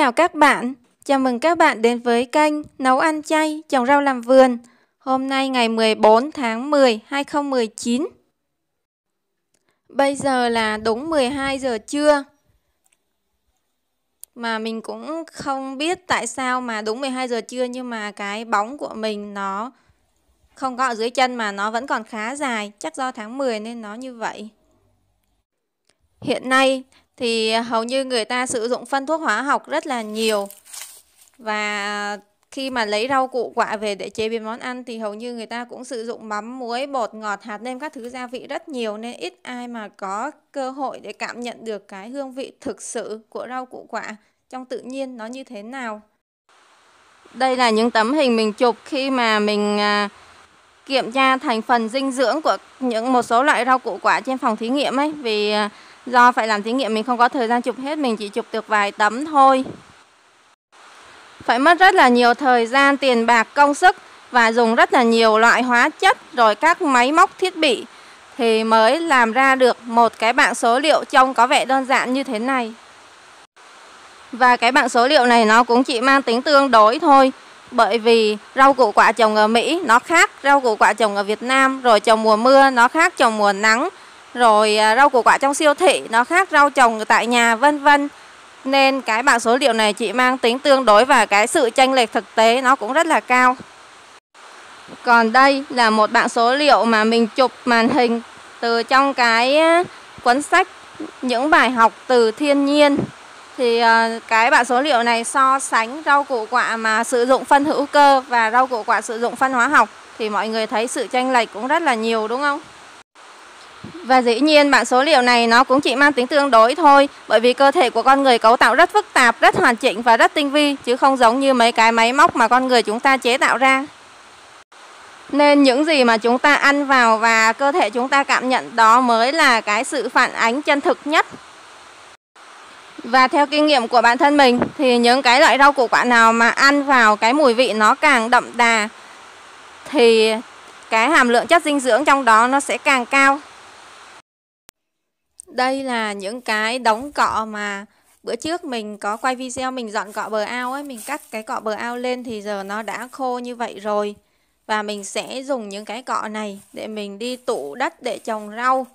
Xin chào các bạn, chào mừng các bạn đến với kênh Nấu ăn chay trồng rau làm vườn. Hôm nay ngày 14 tháng 10, 2019. Bây giờ là đúng 12 giờ trưa. Mà mình cũng không biết tại sao mà đúng 12 giờ trưa nhưng mà cái bóng của mình nó không có ở dưới chân mà nó vẫn còn khá dài. Chắc do tháng 10 nên nó như vậy. Hiện nay thì hầu như người ta sử dụng phân thuốc hóa học rất là nhiều và khi mà lấy rau củ quả về để chế biến món ăn thì hầu như người ta cũng sử dụng mắm, muối, bột ngọt, hạt nêm các thứ gia vị rất nhiều nên ít ai mà có cơ hội để cảm nhận được cái hương vị thực sự của rau củ quả trong tự nhiên nó như thế nào. Đây là những tấm hình mình chụp khi mà mình à, kiểm tra thành phần dinh dưỡng của những một số loại rau củ quả trên phòng thí nghiệm ấy vì à, Do phải làm thí nghiệm mình không có thời gian chụp hết, mình chỉ chụp được vài tấm thôi. Phải mất rất là nhiều thời gian, tiền bạc, công sức và dùng rất là nhiều loại hóa chất rồi các máy móc thiết bị thì mới làm ra được một cái bảng số liệu trông có vẻ đơn giản như thế này. Và cái bảng số liệu này nó cũng chỉ mang tính tương đối thôi bởi vì rau củ quả trồng ở Mỹ nó khác rau củ quả trồng ở Việt Nam rồi trồng mùa mưa nó khác trồng mùa nắng rồi à, rau củ quả trong siêu thị, nó khác rau trồng tại nhà, vân vân. Nên cái bảng số liệu này chị mang tính tương đối và cái sự chênh lệch thực tế nó cũng rất là cao. Còn đây là một bảng số liệu mà mình chụp màn hình từ trong cái cuốn sách những bài học từ thiên nhiên. Thì à, cái bảng số liệu này so sánh rau củ quả mà sử dụng phân hữu cơ và rau củ quả sử dụng phân hóa học thì mọi người thấy sự chênh lệch cũng rất là nhiều, đúng không? Và dĩ nhiên bảng số liệu này nó cũng chỉ mang tính tương đối thôi Bởi vì cơ thể của con người cấu tạo rất phức tạp, rất hoàn chỉnh và rất tinh vi Chứ không giống như mấy cái máy móc mà con người chúng ta chế tạo ra. Nên những gì mà chúng ta ăn vào và cơ thể chúng ta cảm nhận đó mới là cái sự phản ánh chân thực nhất. Và theo kinh nghiệm của bản thân mình thì những cái loại rau củ quả nào mà ăn vào cái mùi vị nó càng đậm đà thì cái hàm lượng chất dinh dưỡng trong đó nó sẽ càng cao đây là những cái đống cọ mà bữa trước mình có quay video mình dọn cọ bờ ao ấy, mình cắt cái cọ bờ ao lên thì giờ nó đã khô như vậy rồi. Và mình sẽ dùng những cái cọ này để mình đi tủ đất để trồng rau.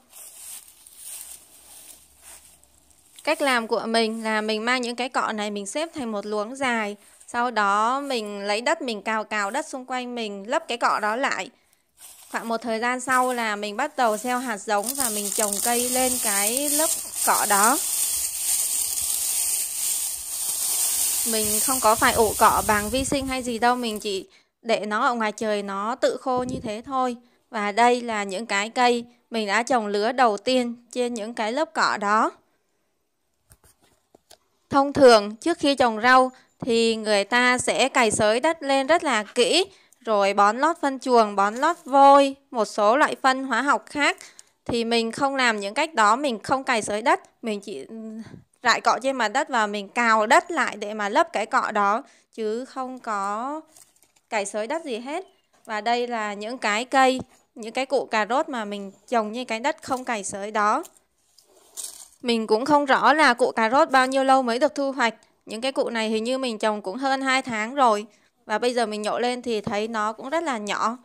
Cách làm của mình là mình mang những cái cọ này mình xếp thành một luống dài. Sau đó mình lấy đất mình cào cào đất xung quanh mình lấp cái cọ đó lại. Khoảng một thời gian sau là mình bắt đầu gieo hạt giống và mình trồng cây lên cái lớp cỏ đó. Mình không có phải ủ cỏ bằng vi sinh hay gì đâu, mình chỉ để nó ở ngoài trời nó tự khô như thế thôi. Và đây là những cái cây mình đã trồng lứa đầu tiên trên những cái lớp cỏ đó. Thông thường trước khi trồng rau thì người ta sẽ cày xới đất lên rất là kỹ rồi bón lót phân chuồng, bón lót vôi, một số loại phân hóa học khác thì mình không làm những cách đó, mình không cày xới đất, mình chỉ ừ, rải cọ trên mặt đất và mình cào đất lại để mà lấp cái cọ đó chứ không có cày xới đất gì hết. Và đây là những cái cây, những cái củ cà rốt mà mình trồng như cái đất không cày xới đó. Mình cũng không rõ là củ cà rốt bao nhiêu lâu mới được thu hoạch. Những cái củ này hình như mình trồng cũng hơn 2 tháng rồi. Và bây giờ mình nhổ lên thì thấy nó cũng rất là nhỏ.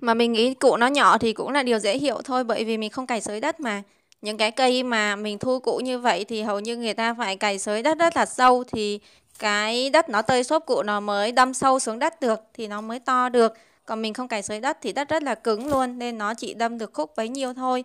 Mà mình nghĩ củ nó nhỏ thì cũng là điều dễ hiểu thôi bởi vì mình không cày xới đất mà. Những cái cây mà mình thu củ như vậy thì hầu như người ta phải cày xới đất rất là sâu thì cái đất nó tơi xốp củ nó mới đâm sâu xuống đất được thì nó mới to được. Còn mình không cày xới đất thì đất rất là cứng luôn nên nó chỉ đâm được khúc bấy nhiêu thôi.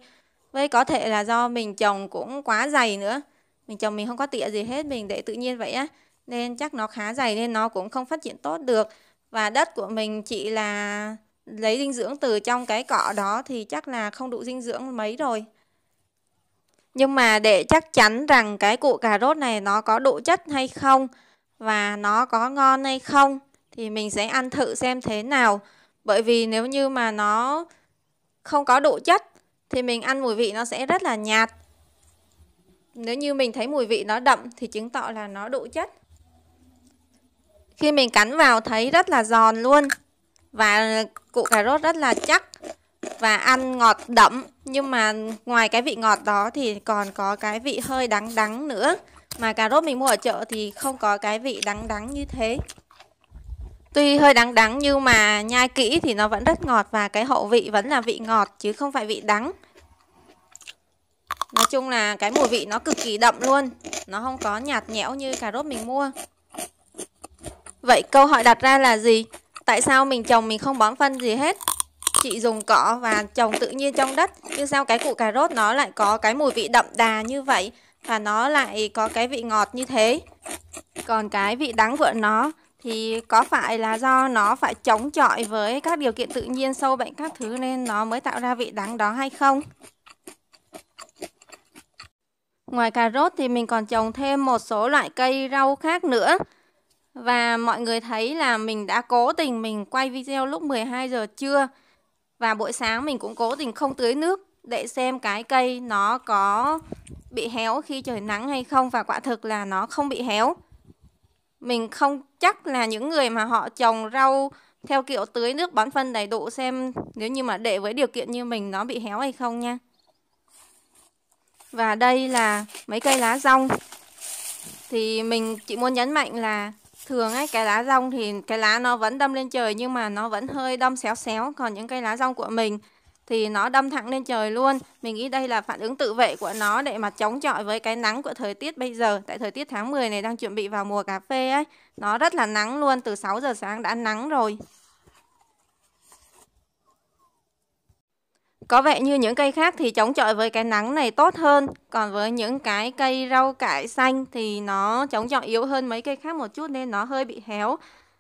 Với có thể là do mình trồng cũng quá dày nữa. Mình trồng mình không có tỉa gì hết, mình để tự nhiên vậy á nên chắc nó khá dày nên nó cũng không phát triển tốt được. Và đất của mình chỉ là lấy dinh dưỡng từ trong cái cỏ đó thì chắc là không đủ dinh dưỡng mấy rồi. Nhưng mà để chắc chắn rằng cái củ cà rốt này nó có độ chất hay không và nó có ngon hay không thì mình sẽ ăn thử xem thế nào. Bởi vì nếu như mà nó không có độ chất thì mình ăn mùi vị nó sẽ rất là nhạt. Nếu như mình thấy mùi vị nó đậm thì chứng tỏ là nó độ chất khi mình cắn vào thấy rất là giòn luôn. Và củ cà rốt rất là chắc và ăn ngọt đậm nhưng mà ngoài cái vị ngọt đó thì còn có cái vị hơi đắng đắng nữa. Mà cà rốt mình mua ở chợ thì không có cái vị đắng đắng như thế. Tuy hơi đắng đắng nhưng mà nhai kỹ thì nó vẫn rất ngọt và cái hậu vị vẫn là vị ngọt chứ không phải vị đắng. Nói chung là cái mùi vị nó cực kỳ đậm luôn. Nó không có nhạt nhẽo như cà rốt mình mua. Vậy câu hỏi đặt ra là gì? Tại sao mình trồng mình không bón phân gì hết? Chị dùng cỏ và trồng tự nhiên trong đất, Nhưng sao cái củ cà rốt nó lại có cái mùi vị đậm đà như vậy Và nó lại có cái vị ngọt như thế Còn cái vị đắng của nó thì có phải là do nó phải chống chọi với các điều kiện tự nhiên sâu bệnh các thứ nên nó mới tạo ra vị đắng đó hay không? Ngoài cà rốt thì mình còn trồng thêm một số loại cây rau khác nữa. Và mọi người thấy là mình đã cố tình mình quay video lúc 12 giờ trưa. Và buổi sáng mình cũng cố tình không tưới nước để xem cái cây nó có bị héo khi trời nắng hay không. Và quả thực là nó không bị héo. Mình không chắc là những người mà họ trồng rau theo kiểu tưới nước bón phân đầy đủ xem nếu như mà để với điều kiện như mình nó bị héo hay không nha. Và đây là mấy cây lá rong. Thì mình chỉ muốn nhấn mạnh là thường ấy cái lá rong thì cái lá nó vẫn đâm lên trời nhưng mà nó vẫn hơi đâm xéo xéo còn những cây lá rong của mình thì nó đâm thẳng lên trời luôn. Mình nghĩ đây là phản ứng tự vệ của nó để mà chống chọi với cái nắng của thời tiết bây giờ. Tại thời tiết tháng 10 này đang chuẩn bị vào mùa cà phê ấy. Nó rất là nắng luôn, từ 6 giờ sáng đã nắng rồi. Có vẻ như những cây khác thì chống chọi với cái nắng này tốt hơn. Còn với những cái cây rau cải xanh thì nó chống chọi yếu hơn mấy cây khác một chút nên nó hơi bị héo.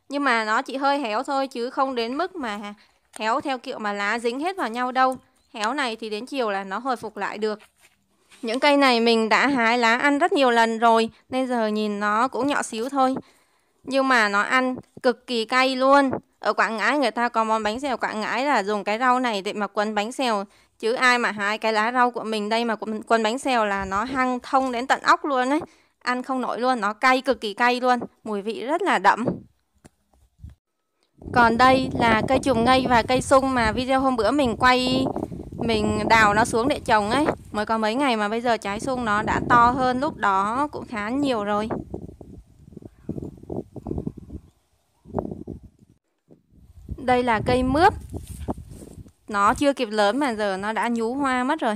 Nhưng mà nó chỉ hơi héo thôi chứ không đến mức mà héo theo kiểu mà lá dính hết vào nhau đâu. Héo này thì đến chiều là nó hồi phục lại được. Những cây này mình đã hái lá ăn rất nhiều lần rồi, Nên giờ nhìn nó cũng nhỏ xíu thôi. Nhưng mà nó ăn cực kỳ cay luôn ở Quảng Ngãi người ta có món bánh xèo Quảng Ngãi là dùng cái rau này để mà quấn bánh xèo. Chứ ai mà hái cái lá rau của mình đây mà quấn bánh xèo là nó hăng thông đến tận óc luôn đấy ăn không nổi luôn, nó cay, cực kỳ cay luôn. Mùi vị rất là đậm. Còn đây là cây trùng ngây và cây sung mà video hôm bữa mình quay, mình đào nó xuống để trồng ấy. Mới có mấy ngày mà bây giờ trái sung nó đã to hơn lúc đó cũng khá nhiều rồi. Đây là cây mướp. Nó chưa kịp lớn mà giờ nó đã nhú hoa mất rồi.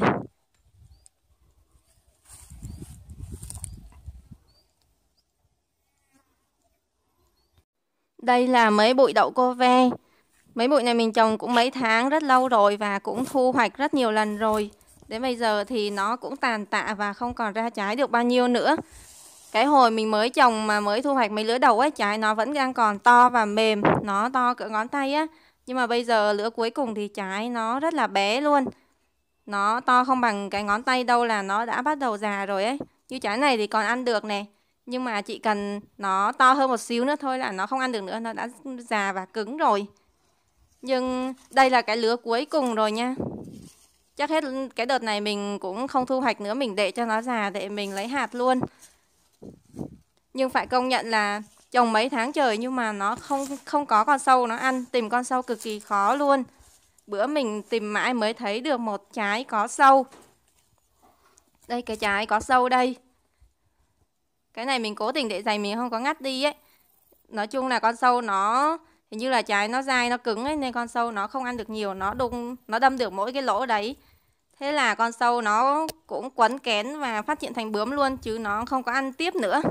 Đây là mấy bụi đậu cô ve. Mấy bụi này mình trồng cũng mấy tháng rất lâu rồi và cũng thu hoạch rất nhiều lần rồi. Đến bây giờ thì nó cũng tàn tạ và không còn ra trái được bao nhiêu nữa cái hồi mình mới trồng mà mới thu hoạch mấy lứa đầu ấy trái nó vẫn đang còn to và mềm, nó to cỡ ngón tay á. Nhưng mà bây giờ lứa cuối cùng thì trái nó rất là bé luôn. Nó to không bằng cái ngón tay đâu là nó đã bắt đầu già rồi ấy. Như trái này thì còn ăn được nè. Nhưng mà chỉ cần nó to hơn một xíu nữa thôi là nó không ăn được nữa, nó đã già và cứng rồi. Nhưng đây là cái lứa cuối cùng rồi nha. Chắc hết cái đợt này mình cũng không thu hoạch nữa, mình để cho nó già để mình lấy hạt luôn nhưng phải công nhận là trồng mấy tháng trời nhưng mà nó không không có con sâu, nó ăn, tìm con sâu cực kỳ khó luôn. Bữa mình tìm mãi mới thấy được một trái có sâu. Đây, cái trái có sâu đây. Cái này mình cố tình để dày mình không có ngắt đi ấy. Nói chung là con sâu nó, hình như là trái nó dai, nó cứng ấy, nên con sâu nó không ăn được nhiều, nó đung, nó đâm được mỗi cái lỗ đấy thế là con sâu nó cũng quấn kén và phát triển thành bướm luôn, chứ nó không có ăn tiếp nữa.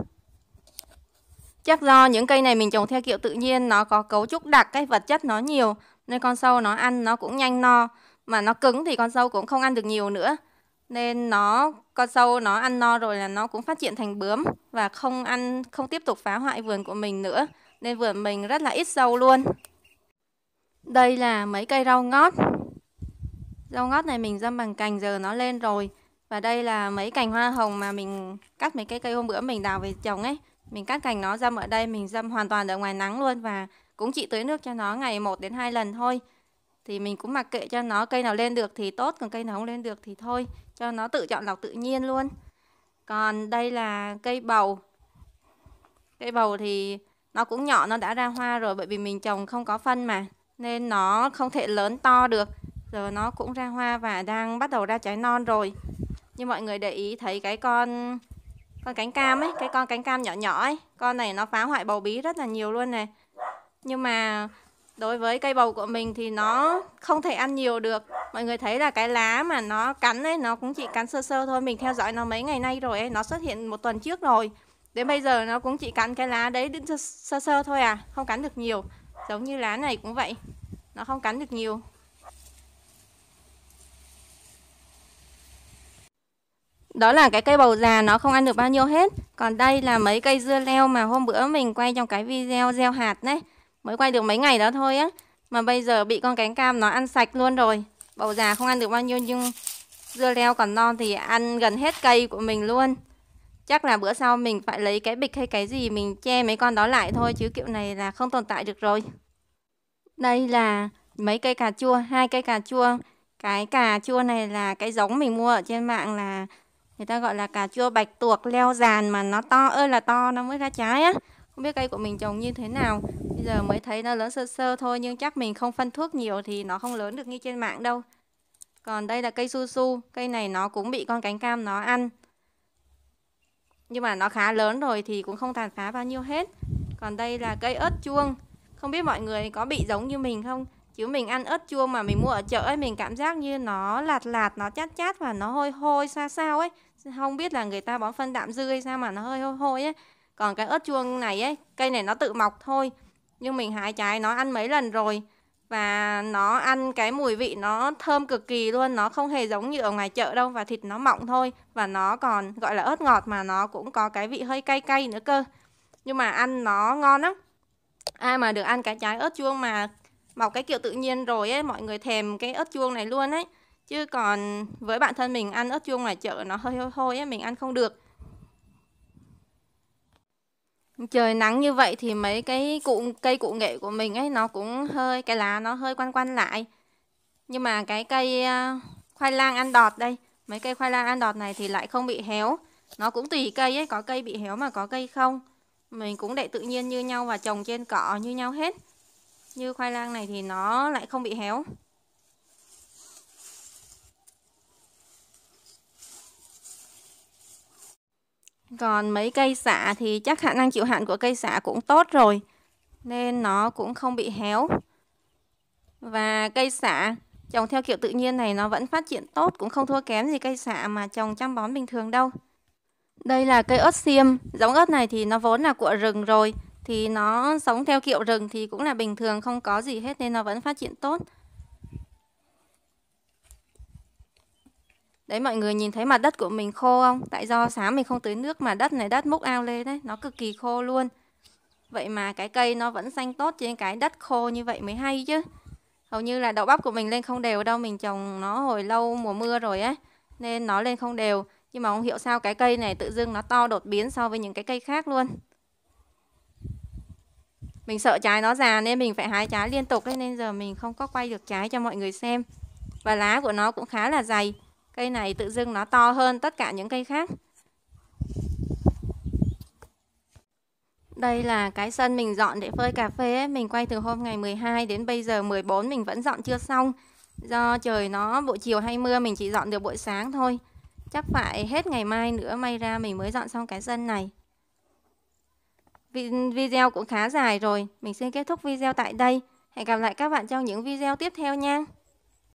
Chắc do những cây này mình trồng theo kiểu tự nhiên, nó có cấu trúc đặc cái vật chất nó nhiều, nên con sâu nó ăn nó cũng nhanh no. Mà nó cứng thì con sâu cũng không ăn được nhiều nữa. Nên nó, con sâu nó ăn no rồi là nó cũng phát triển thành bướm và không ăn, không tiếp tục phá hoại vườn của mình nữa. Nên vườn mình rất là ít sâu luôn. Đây là mấy cây rau ngót rau ngót này mình dâm bằng cành, giờ nó lên rồi. Và đây là mấy cành hoa hồng mà mình cắt mấy cái cây hôm bữa mình đào về trồng ấy. Mình cắt cành nó dâm ở đây, mình dâm hoàn toàn ở ngoài nắng luôn và cũng chỉ tưới nước cho nó ngày 1 đến 2 lần thôi. Thì mình cũng mặc kệ cho nó, cây nào lên được thì tốt, còn cây nào không lên được thì thôi. Cho nó tự chọn lọc tự nhiên luôn. Còn đây là cây bầu. Cây bầu thì nó cũng nhỏ, nó đã ra hoa rồi, bởi vì mình trồng không có phân mà, nên nó không thể lớn to được giờ nó cũng ra hoa và đang bắt đầu ra trái non rồi. Như mọi người để ý thấy cái con con cánh cam ấy cái con cánh cam nhỏ nhỏ ấy con này nó phá hoại bầu bí rất là nhiều luôn này. Nhưng mà đối với cây bầu của mình thì nó không thể ăn nhiều được. Mọi người thấy là cái lá mà nó cắn ấy nó cũng chỉ cắn sơ sơ thôi. Mình theo dõi nó mấy ngày nay rồi ấy nó xuất hiện một tuần trước rồi. Đến bây giờ nó cũng chỉ cắn cái lá đấy sơ, sơ sơ thôi à không cắn được nhiều. Giống như lá này cũng vậy nó không cắn được nhiều. Đó là cái cây bầu già nó không ăn được bao nhiêu hết. Còn đây là mấy cây dưa leo mà hôm bữa mình quay trong cái video gieo hạt đấy. Mới quay được mấy ngày đó thôi á. Mà bây giờ bị con cánh cam nó ăn sạch luôn rồi. Bầu già không ăn được bao nhiêu nhưng dưa leo còn non thì ăn gần hết cây của mình luôn. Chắc là bữa sau mình phải lấy cái bịch hay cái gì mình che mấy con đó lại thôi chứ kiểu này là không tồn tại được rồi. Đây là mấy cây cà chua, hai cây cà chua. Cái cà chua này là cái giống mình mua ở trên mạng là người ta gọi là cà chua bạch tuộc leo dàn mà nó to ơi là to, nó mới ra trái á. Không biết cây của mình trồng như thế nào. Bây giờ mới thấy nó lớn sơ sơ thôi, nhưng chắc mình không phân thuốc nhiều thì nó không lớn được như trên mạng đâu. Còn đây là cây su su, cây này nó cũng bị con cánh cam nó ăn. Nhưng mà nó khá lớn rồi thì cũng không tàn phá bao nhiêu hết. Còn đây là cây ớt chuông. Không biết mọi người có bị giống như mình không? Chứ mình ăn ớt chuông mà mình mua ở chợ ấy, mình cảm giác như nó lạt lạt, nó chát chát và nó hôi hôi xa sao ấy. Không biết là người ta bón phân đạm dư hay sao mà nó hơi hôi hôi ấy. Còn cái ớt chuông này ấy, cây này nó tự mọc thôi. Nhưng mình hái trái nó ăn mấy lần rồi. Và nó ăn cái mùi vị nó thơm cực kỳ luôn, nó không hề giống như ở ngoài chợ đâu, và thịt nó mọng thôi. Và nó còn, gọi là, ớt ngọt mà nó cũng có cái vị hơi cay cay nữa cơ. Nhưng mà ăn nó ngon lắm. Ai mà được ăn cái trái ớt chuông mà mọc cái kiểu tự nhiên rồi ấy, mọi người thèm cái ớt chuông này luôn ấy. Chứ còn với bản thân mình ăn ớt chuông ngoài chợ nó hơi hôi hôi ấy, mình ăn không được. Trời nắng như vậy thì mấy cái cụ, cây cụ nghệ của mình ấy, nó cũng hơi, cái lá nó hơi quanh quanh lại. Nhưng mà cái cây ờ, khoai lang ăn đọt đây, mấy cây khoai lang ăn đọt này thì lại không bị héo. Nó cũng tùy cây ấy, có cây bị héo mà có cây không. Mình cũng để tự nhiên như nhau và trồng trên cỏ như nhau hết như khoai lang này thì nó lại không bị héo. Còn mấy cây xạ thì chắc khả năng chịu hạn của cây xạ cũng tốt rồi, Nên nó cũng không bị héo. Và cây xạ trồng theo kiểu tự nhiên này, nó vẫn phát triển tốt, Cũng không thua kém gì cây xạ mà trồng chăm bón bình thường đâu. Đây là cây ớt xiêm. Giống ớt này thì nó vốn là của rừng rồi thì nó sống theo kiểu rừng thì cũng là bình thường Không có gì hết nên nó vẫn phát triển tốt Đấy mọi người nhìn thấy mặt đất của mình khô không? Tại do sáng mình không tưới nước mà đất này đất múc ao lên đấy, nó cực kỳ khô luôn. Vậy mà cái cây nó vẫn xanh tốt trên cái đất khô như vậy mới hay chứ. Hầu như là đậu bắp của mình lên không đều đâu, mình trồng nó hồi lâu mùa mưa rồi ấy. Nên nó lên không đều. Nhưng mà không hiểu sao cái cây này tự dưng nó to đột biến so với những cái cây khác luôn. Mình sợ trái nó già nên mình phải hái trái liên tục nên giờ mình không có quay được trái cho mọi người xem. Và lá của nó cũng khá là dày. Cây này tự dưng nó to hơn tất cả những cây khác. Đây là cái sân mình dọn để phơi cà phê ấy. Mình quay từ hôm ngày 12 đến bây giờ 14 mình vẫn dọn chưa xong. Do trời nó buổi chiều hay mưa mình chỉ dọn được buổi sáng thôi. Chắc phải hết ngày mai nữa, may ra mình mới dọn xong cái sân này. Video cũng khá dài rồi. Mình xin kết thúc video tại đây. Hẹn gặp lại các bạn trong những video tiếp theo nha.